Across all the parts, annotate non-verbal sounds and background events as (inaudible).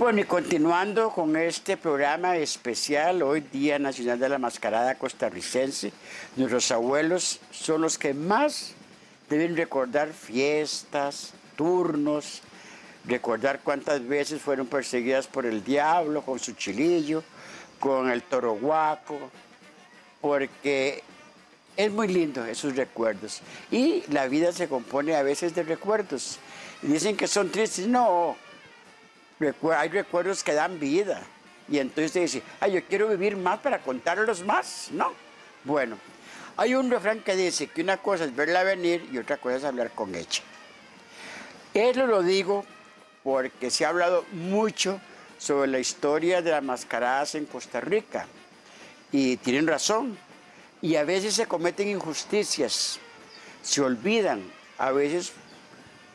Bueno, y continuando con este programa especial, hoy Día Nacional de la Mascarada Costarricense, nuestros abuelos son los que más deben recordar fiestas, turnos, recordar cuántas veces fueron perseguidas por el diablo con su chilillo, con el toro guaco, porque es muy lindo esos recuerdos. Y la vida se compone a veces de recuerdos. Dicen que son tristes, no, hay recuerdos que dan vida. Y entonces se dice, ay, yo quiero vivir más para contarlos más. No. Bueno, hay un refrán que dice que una cosa es verla venir y otra cosa es hablar con ella. Eso lo digo porque se ha hablado mucho sobre la historia de las mascaradas en Costa Rica. Y tienen razón. Y a veces se cometen injusticias, se olvidan, a veces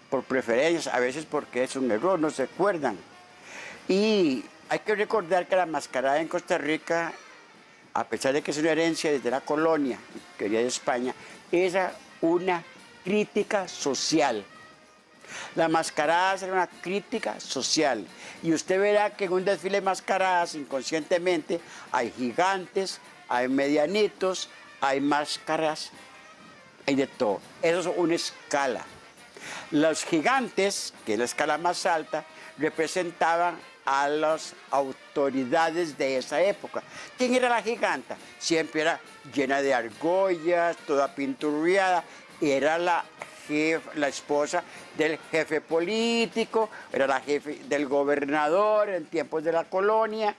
por preferencias, a veces porque es un error, no se acuerdan. Y hay que recordar que la mascarada en Costa Rica, a pesar de que es una herencia desde la colonia, que de España, era una crítica social. La mascarada era una crítica social. Y usted verá que en un desfile de mascaradas, inconscientemente, hay gigantes, hay medianitos, hay máscaras, hay de todo. Eso es una escala. Los gigantes, que es la escala más alta, representaban a las autoridades de esa época. ¿Quién era la giganta? Siempre era llena de argollas, toda pinturriada. Era la, la esposa del jefe político, era la jefe del gobernador en tiempos de la colonia.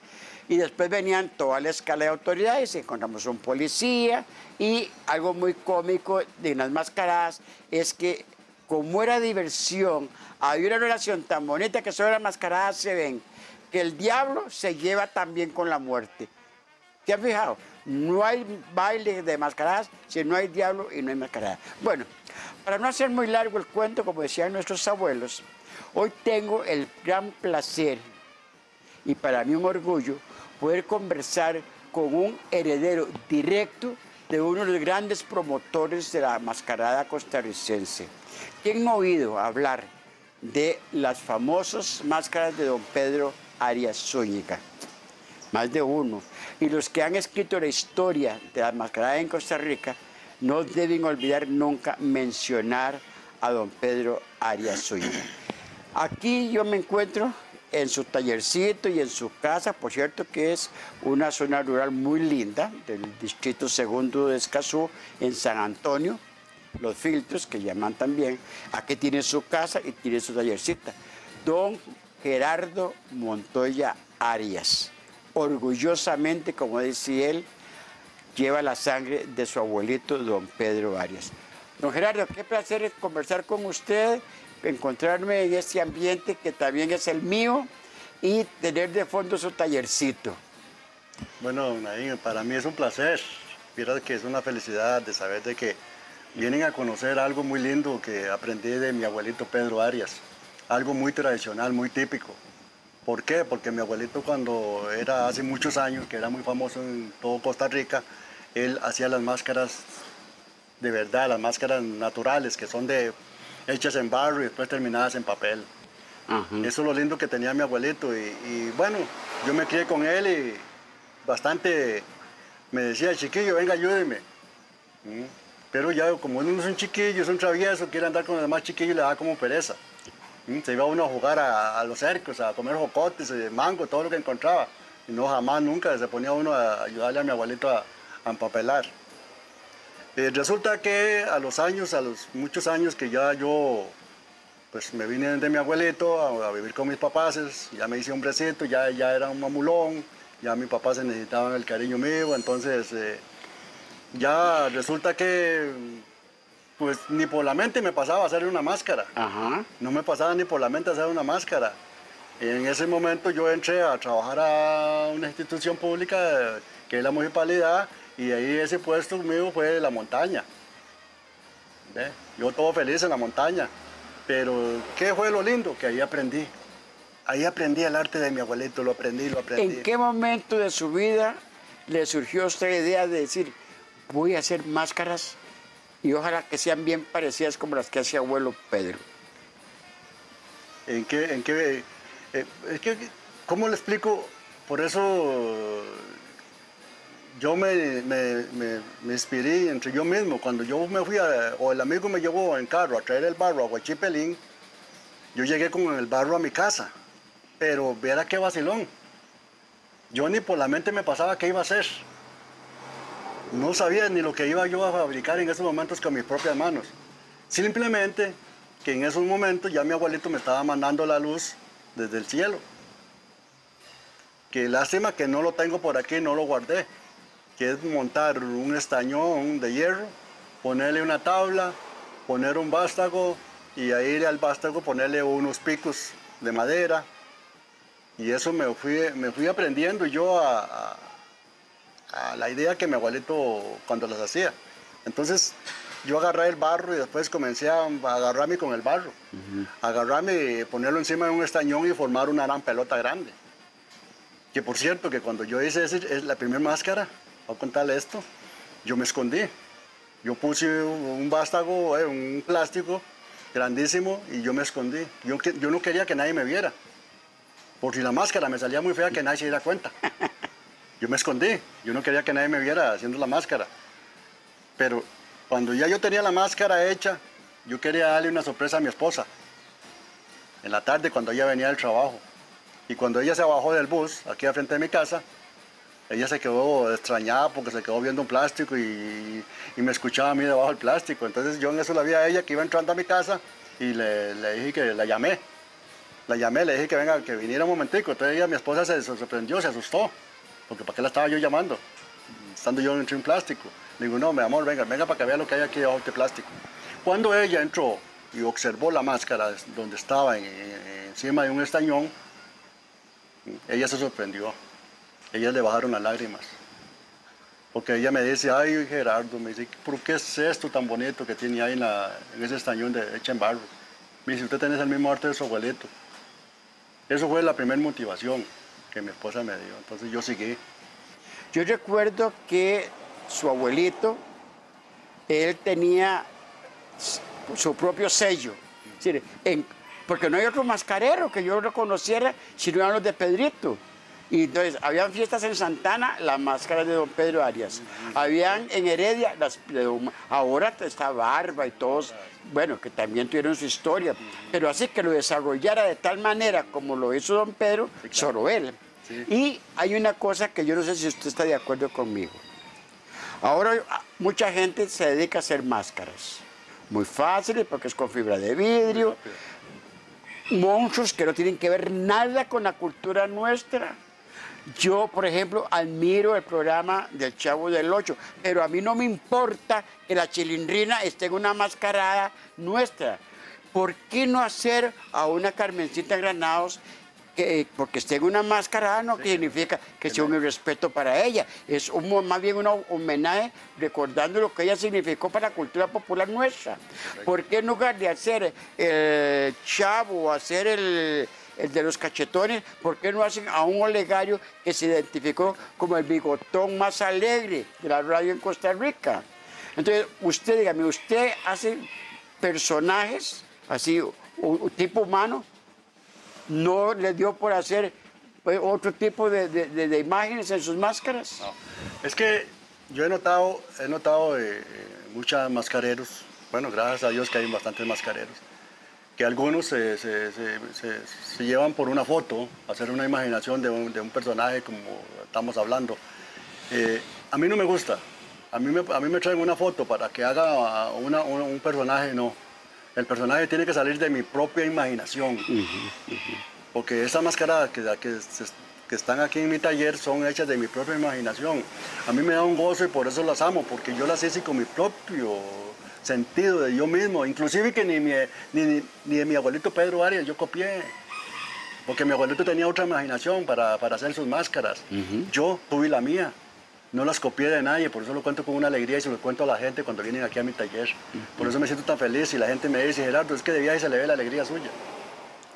Y después venían toda la escala de autoridades, encontramos un policía y algo muy cómico de unas mascaradas es que como era diversión, había una relación tan bonita que sobre las mascaradas se ven que el diablo se lleva también con la muerte. ¿Te has fijado? No hay baile de mascaradas si no hay diablo y no hay mascarada. Bueno, para no hacer muy largo el cuento, como decían nuestros abuelos, hoy tengo el gran placer y para mí un orgullo poder conversar con un heredero directo de uno de los grandes promotores de la mascarada costarricense. ¿Quién ha oído hablar de las famosas máscaras de don Pedro Arias Zúñiga? Más de uno. Y los que han escrito la historia de la mascarada en Costa Rica no deben olvidar nunca mencionar a don Pedro Arias Zúñiga. Aquí yo me encuentro en su tallercito y en su casa, por cierto que es una zona rural muy linda del distrito segundo de Escazú, en San Antonio, los filtros que llaman también, aquí tiene su casa y tiene su tallercita. Don Gerardo Montoya Arias, orgullosamente, como decía él, lleva la sangre de su abuelito, don Pedro Arias. Don Gerardo, qué placer conversar con usted encontrarme en este ambiente que también es el mío y tener de fondo su tallercito. Bueno, Nadine, para mí es un placer. Que es una felicidad de saber de que vienen a conocer algo muy lindo que aprendí de mi abuelito Pedro Arias. Algo muy tradicional, muy típico. ¿Por qué? Porque mi abuelito cuando era hace muchos años, que era muy famoso en todo Costa Rica, él hacía las máscaras de verdad, las máscaras naturales, que son de hechas en barro y después terminadas en papel. Eso es lo lindo que tenía mi abuelito. Y, bueno, yo me crié con él y bastante me decía, chiquillo, venga, ayúdeme. ¿Mm? Pero ya como uno es un chiquillo, es un travieso, quiere andar con los demás chiquillos, le da como pereza. ¿Mm? Se iba uno a jugar a, los cercos, a comer jocotes, eh, mango, todo lo que encontraba. Y no jamás, nunca se ponía uno a ayudarle a mi abuelito a empapelar. Eh, resulta que a los años, a los muchos años que ya yo pues me vine de mi abuelito a, vivir con mis papás, ya me hice hombrecito, ya, ya era un mamulón, ya mis papás necesitaban el cariño mío, entonces eh, ya resulta que pues ni por la mente me pasaba a hacer una máscara. No me pasaba ni por la mente hacer una máscara. En ese momento yo entré a trabajar a una institución pública que es la municipalidad y ahí ese puesto mío fue de la montaña. Yo todo feliz en la montaña. Pero, ¿qué fue lo lindo? Que ahí aprendí. Ahí aprendí el arte de mi abuelito, lo aprendí, lo aprendí. ¿En qué momento de su vida le surgió esta idea de decir, voy a hacer máscaras y ojalá que sean bien parecidas como las que hacía abuelo Pedro? ¿En qué? En qué eh, es que ¿cómo le explico? Por eso yo me, me, me, inspiré entre yo mismo. Cuando yo me fui, a, o el amigo me llevó en carro a traer el barro a Huachipelín, yo llegué con el barro a mi casa. Pero viera qué vacilón. Yo ni por la mente me pasaba qué iba a hacer. No sabía ni lo que iba yo a fabricar en esos momentos con mis propias manos. Simplemente que en esos momentos ya mi abuelito me estaba mandando la luz desde el cielo. Qué lástima que no lo tengo por aquí, no lo guardé que es montar un estañón de hierro, ponerle una tabla, poner un vástago y ahí al vástago ponerle unos picos de madera. Y eso me fui aprendiendo yo a, la idea que mi abuelito cuando las hacía. Entonces yo agarré el barro y después comencé a agarrarme con el barro. Agarrarme, ponerlo encima de un estañón y formar una gran pelota grande. Que por cierto, que cuando yo hice ese, la primera máscara, voy a contarle esto, yo me escondí. Yo puse un vástago, eh, un plástico grandísimo y yo me escondí. Yo, yo no quería que nadie me viera. Por si la máscara me salía muy fea, que nadie se diera cuenta. (laughs) Yo me escondí. Yo no quería que nadie me viera haciendo la máscara. Pero cuando ya yo tenía la máscara hecha, yo quería darle una sorpresa a mi esposa. En la tarde, cuando ella venía del trabajo. Y cuando ella se bajó del bus, aquí al frente de mi casa, ella se quedó extrañada porque se quedó viendo un plástico y, me escuchaba a mí debajo del plástico. Entonces yo en eso la vi a ella que iba entrando a mi casa y le, dije que la llamé. La llamé, le dije que venga, que viniera un momentico. Entonces ella, mi esposa se sorprendió, se asustó. Porque ¿para qué la estaba yo llamando? Estando yo entre un plástico. Le digo, no, mi amor, venga, venga para que vea lo que hay aquí debajo del plástico. Cuando ella entró y observó la máscara donde estaba encima de un estañón, ella se sorprendió ellas le bajaron las lágrimas. Porque ella me dice, ay Gerardo, me dice, ¿por qué es esto tan bonito que tiene ahí en, ese estañón de hecha en barro? Me dice, usted tiene el mismo arte de su abuelito. Eso fue la primera motivación que mi esposa me dio. Entonces yo seguí. Yo recuerdo que su abuelito, él tenía su propio sello. porque no hay otro mascarero que yo reconociera sino eran los de Pedrito. Y entonces, habían fiestas en Santana, las máscaras de don Pedro Arias. Habían en Heredia, las ahora está Barba y todos, bueno, que también tuvieron su historia. Pero así que lo desarrollara de tal manera como lo hizo don Pedro, solo él. Y hay una cosa que yo no sé si usted está de acuerdo conmigo. Ahora mucha gente se dedica a hacer máscaras. Muy fáciles porque es con fibra de vidrio. Monstruos que no tienen que ver nada con la cultura nuestra yo, por ejemplo, admiro el programa del Chavo del Ocho, pero a mí no me importa que la chilindrina esté en una mascarada nuestra. ¿Por qué no hacer a una Carmencita Granados que, porque esté en una mascarada no significa que sea un irrespeto para ella, es un, más bien un homenaje recordando lo que ella significó para la cultura popular nuestra. ¿Por qué en lugar de hacer el chavo, hacer el, el de los cachetones, ¿por qué no hacen a un olegario que se identificó como el bigotón más alegre de la radio en Costa Rica? Entonces, usted dígame, ¿usted hace personajes así, tipo humano? ¿No le dio por hacer pues, otro tipo de, imágenes en sus máscaras? Es que yo he notado, he notado eh, muchos mascareros, bueno, gracias a Dios que hay bastantes mascareros, que algunos se, llevan por una foto, hacer una imaginación de un, personaje como estamos hablando. Eh, a mí no me gusta. A mí me, a mí me traen una foto para que haga un personaje, no. El personaje tiene que salir de mi propia imaginación. Porque esas máscaras que, que, que están aquí en mi taller son hechas de mi propia imaginación. A mí me da un gozo y por eso las amo, porque yo las hice con mi propio sentido de yo mismo, inclusive que ni, mi, ni, ni de mi abuelito Pedro Arias yo copié, porque mi abuelito tenía otra imaginación para, para hacer sus máscaras. Yo tuve la mía, no las copié de nadie, por eso lo cuento con una alegría y se lo cuento a la gente cuando vienen aquí a mi taller. Por eso me siento tan feliz y la gente me dice, Gerardo, es que de viaje se le ve la alegría suya.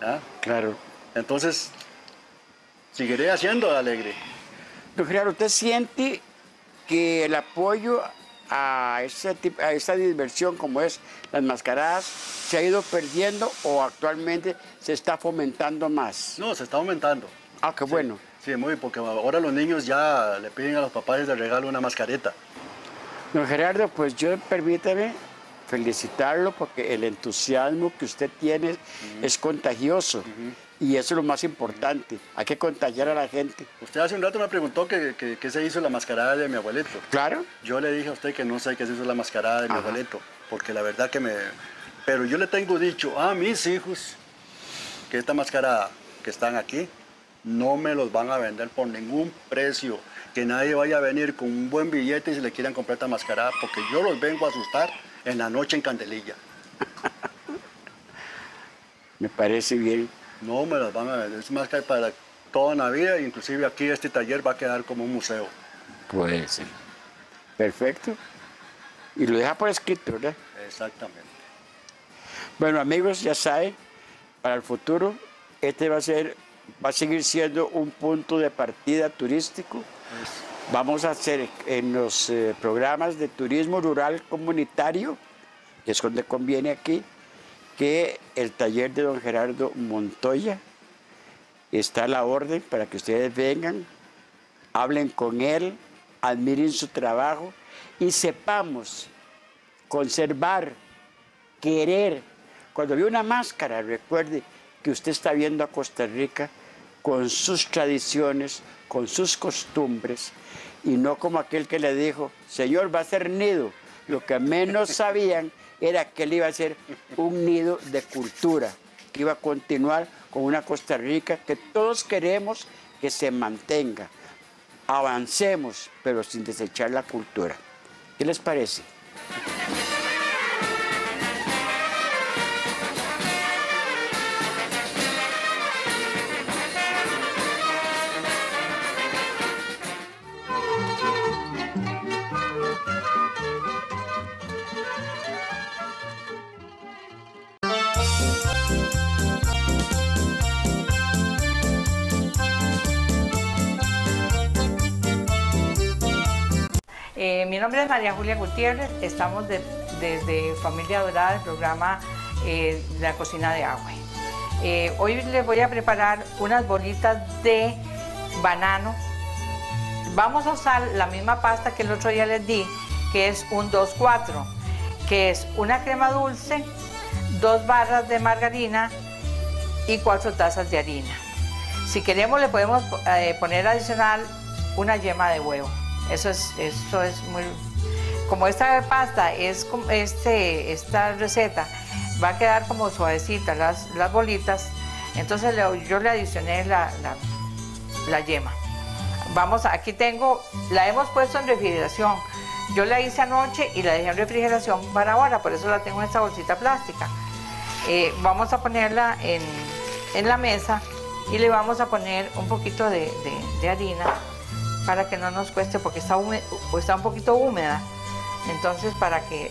¿Ah? Claro. Entonces, seguiré haciendo alegre. Don Gerardo, ¿usted siente que el apoyo a, ese tipo, a esa diversión como es las mascaradas se ha ido perdiendo o actualmente se está fomentando más? No, se está aumentando, Ah, qué bueno. Sí, muy, porque ahora los niños ya le piden a los papás de regalo una mascareta. Don Gerardo, pues yo permítame felicitarlo porque el entusiasmo que usted tiene es contagioso y eso es lo más importante. Hay que contagiar a la gente. Usted hace un rato me preguntó qué que, se hizo la mascarada de mi abuelito. Claro. Yo le dije a usted que no sé qué se hizo la mascarada de mi abuelito, porque la verdad que me... Pero yo le tengo dicho a mis hijos que esta mascarada que están aquí no me los van a vender por ningún precio. Que nadie vaya a venir con un buen billete y se le quieran comprar esta mascarada, porque yo los vengo a asustar en la noche en Candelilla. (laughs) me parece bien. No me las van a vender, es máscara para toda la vida, inclusive aquí este taller va a quedar como un museo. Pues, perfecto. Y lo deja por escrito, ¿verdad? Exactamente. Bueno, amigos, ya saben, para el futuro, este va a ser va a seguir siendo un punto de partida turístico. Vamos a hacer en los eh, programas de turismo rural comunitario, que es donde conviene aquí, que el taller de don Gerardo Montoya está a la orden para que ustedes vengan, hablen con él, admiren su trabajo y sepamos conservar, querer. Cuando ve una máscara, recuerde que usted está viendo a Costa Rica con sus tradiciones, con sus costumbres, y no como aquel que le dijo, Señor, va a ser nido. Lo que menos (laughs) sabían era que él iba a ser un nido de cultura, que iba a continuar con una Costa Rica que todos queremos que se mantenga. Avancemos, pero sin desechar la cultura. ¿Qué les parece? Mi nombre es María Julia Gutiérrez, estamos desde Familia Dorada, el programa eh, La Cocina de Agua. Eh, hoy les voy a preparar unas bolitas de banano. Vamos a usar la misma pasta que el otro día les di, que es un 2-4, que es una crema dulce, dos barras de margarina y cuatro tazas de harina. Si queremos le podemos poner adicional una yema de huevo. Eso es, eso es muy... Como esta pasta es este, esta receta va a quedar como suavecita las, las bolitas, entonces yo le adicioné la, la, yema. Vamos, aquí tengo, la hemos puesto en refrigeración. Yo la hice anoche y la dejé en refrigeración para ahora, por eso la tengo en esta bolsita plástica. Eh, vamos a ponerla en, la mesa y le vamos a poner un poquito de, de harina para que no nos cueste porque está, está un poquito húmeda. Entonces para que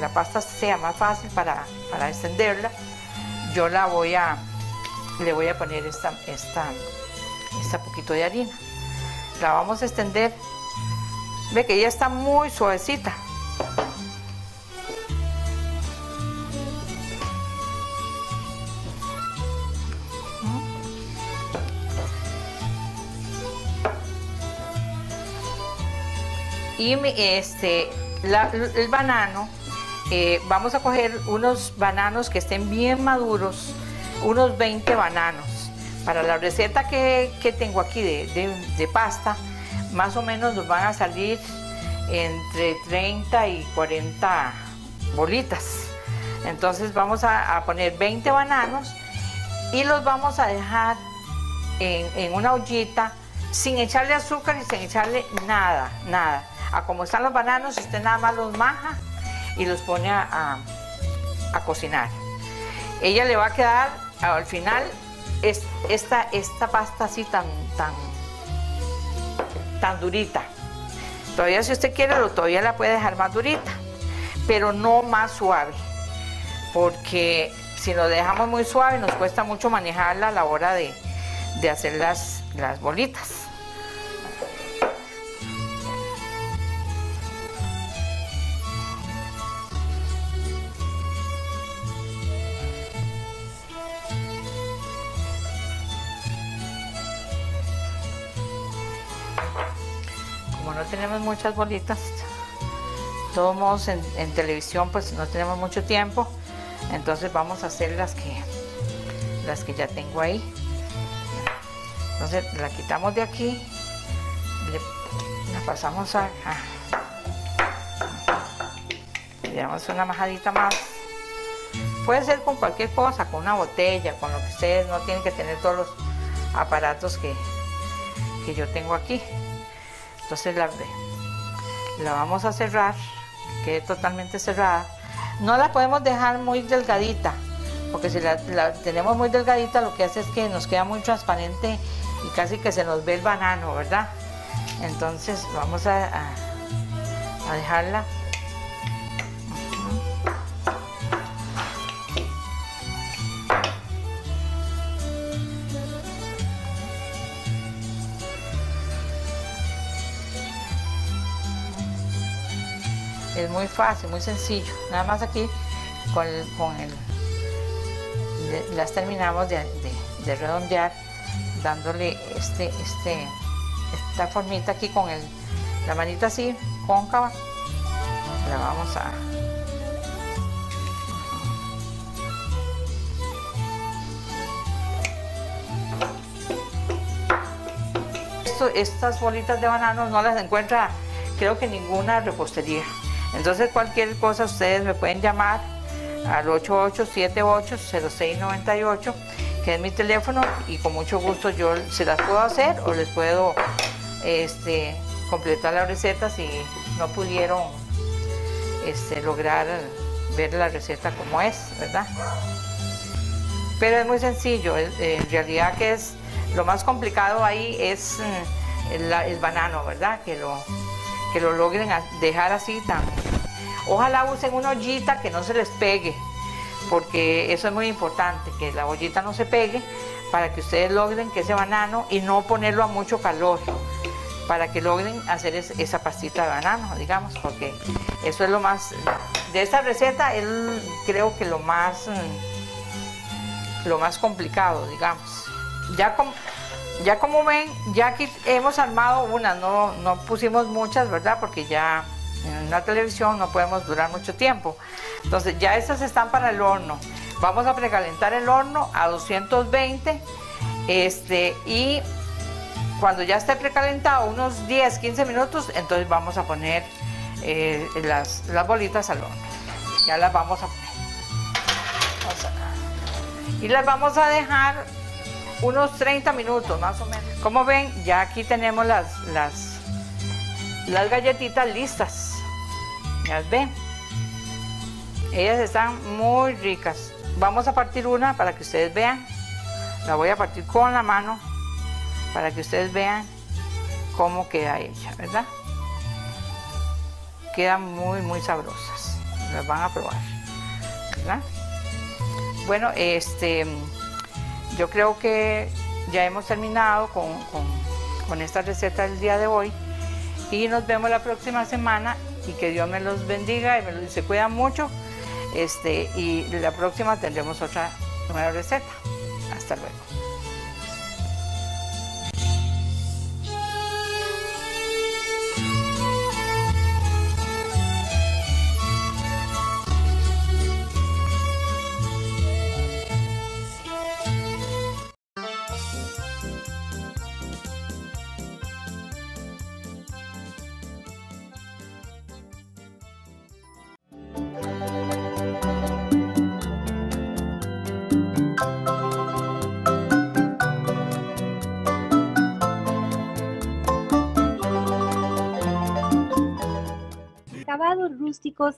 la, pasta sea más fácil para, extenderla, yo la voy a, le voy a poner esta, esta, esta poquito de harina. La vamos a extender. Ve que ya está muy suavecita. Y este, el banano, eh, vamos a coger unos bananos que estén bien maduros, unos 20 bananos. Para la receta que, tengo aquí de, pasta, más o menos nos van a salir entre 30 y 40 bolitas. Entonces vamos a, poner 20 bananos y los vamos a dejar en, en, una ollita sin echarle azúcar y sin echarle nada, nada a como están los bananos, usted nada más los maja y los pone a, cocinar. Ella le va a quedar al final esta, esta pasta así tan, tan, tan durita. Todavía si usted quiere, todavía la puede dejar más durita, pero no más suave, porque si lo dejamos muy suave nos cuesta mucho manejarla a la hora de, hacer las, las bolitas. Muchas bolitas. todos modos en, en televisión pues no tenemos mucho tiempo. Entonces vamos a hacer las que las que ya tengo ahí. Entonces la quitamos de aquí, la pasamos a, le damos una majadita más. Puede ser con cualquier cosa, con una botella, con lo que ustedes no tienen que tener todos los aparatos que, que yo tengo aquí. Entonces la, la vamos a cerrar, que quede totalmente cerrada. No la podemos dejar muy delgadita, porque si la, tenemos muy delgadita lo que hace es que nos queda muy transparente y casi que se nos ve el banano, ¿verdad? Entonces vamos a, a dejarla es muy fácil, muy sencillo. Nada más aquí con el, las terminamos de, redondear dándole este, este, esta formita aquí con el, la manita así, cóncava. La vamos a... estas bolitas de banano no las encuentra creo que ninguna repostería. Entonces cualquier cosa ustedes me pueden llamar al 8878-0698, que es mi teléfono, y con mucho gusto yo se las puedo hacer o les puedo este, completar la receta si no pudieron este, lograr ver la receta como es, ¿verdad? Pero es muy sencillo, en realidad que es lo más complicado ahí es mm, el, el banano, ¿verdad? Que lo, que lo logren dejar así tan... Ojalá usen una ollita que no se les pegue, porque eso es muy importante, que la ollita no se pegue para que ustedes logren que ese banano y no ponerlo a mucho calor, para que logren hacer esa pastita de banano, digamos, porque eso es lo más... De esta receta es creo que lo más, lo más complicado, digamos. Ya como, ya como ven, ya aquí hemos armado una, no, pusimos muchas, ¿verdad? Porque ya en la televisión no podemos durar mucho tiempo. Entonces ya estas están para el horno. Vamos a precalentar el horno a 220 este, y cuando ya esté precalentado, unos 10, 15 minutos, entonces vamos a poner eh, las, las, bolitas al horno. Ya las vamos a poner. y las vamos a dejar unos 30 minutos más o menos. Como ven, ya aquí tenemos las, las, las galletitas listas. ¿Ya ven? Ellas están muy ricas. Vamos a partir una para que ustedes vean. La voy a partir con la mano para que ustedes vean cómo queda hecha, ¿verdad? Quedan muy, muy sabrosas. Las van a probar, ¿verdad? Bueno, este yo creo que ya hemos terminado con, esta receta del día de hoy y nos vemos la próxima semana y que Dios me los bendiga y se cuidan mucho este, y la próxima tendremos otra nueva receta.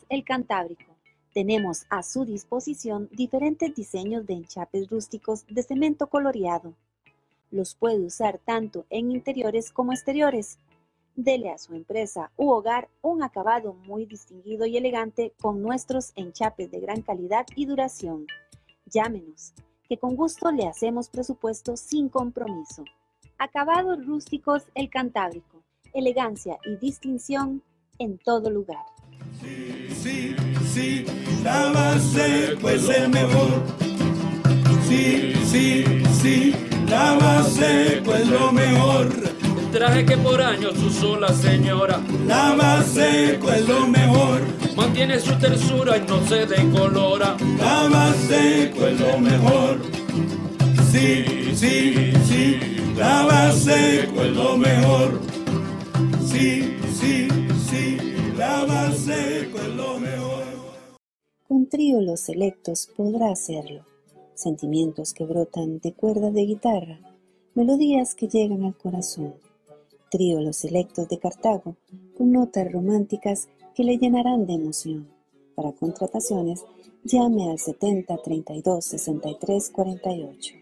El Cantábrico. Tenemos a su disposición diferentes diseños de enchapes rústicos de cemento coloreado. Los puede usar tanto en interiores como exteriores. Dele a su empresa u hogar un acabado muy distinguido y elegante con nuestros enchapes de gran calidad y duración. Llámenos, que con gusto le hacemos presupuesto sin compromiso. Acabados rústicos El Cantábrico. Elegancia y distinción en todo lugar. Sí, sí, la base pues el mejor. Sí, sí, sí, la base pues lo mejor. traje que por años usó la señora. Lava seco es lo mejor. Mantiene su tersura y no se decolora. Lava seco es lo mejor. Sí, sí, sí. Lava seco es lo mejor. Sí. Con trío Los Selectos podrá hacerlo. Sentimientos que brotan de cuerdas de guitarra, melodías que llegan al corazón. Trío Los Selectos de Cartago, con notas románticas que le llenarán de emoción. Para contrataciones, llame al 70 32 63 48.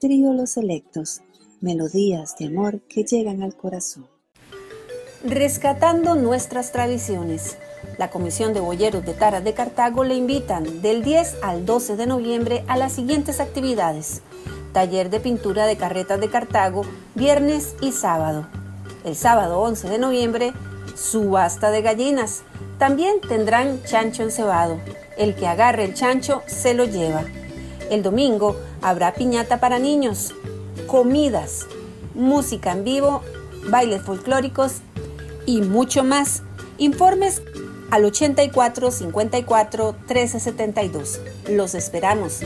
Trío Los Selectos, melodías de amor que llegan al corazón. Rescatando nuestras tradiciones. La Comisión de Boyeros de Taras de Cartago le invitan del 10 al 12 de noviembre a las siguientes actividades. Taller de pintura de carretas de Cartago, viernes y sábado. El sábado 11 de noviembre, subasta de gallinas. También tendrán chancho encebado. El que agarre el chancho se lo lleva. El domingo habrá piñata para niños, comidas, música en vivo, bailes folclóricos y mucho más. Informes al 84 54 13 72. Los esperamos.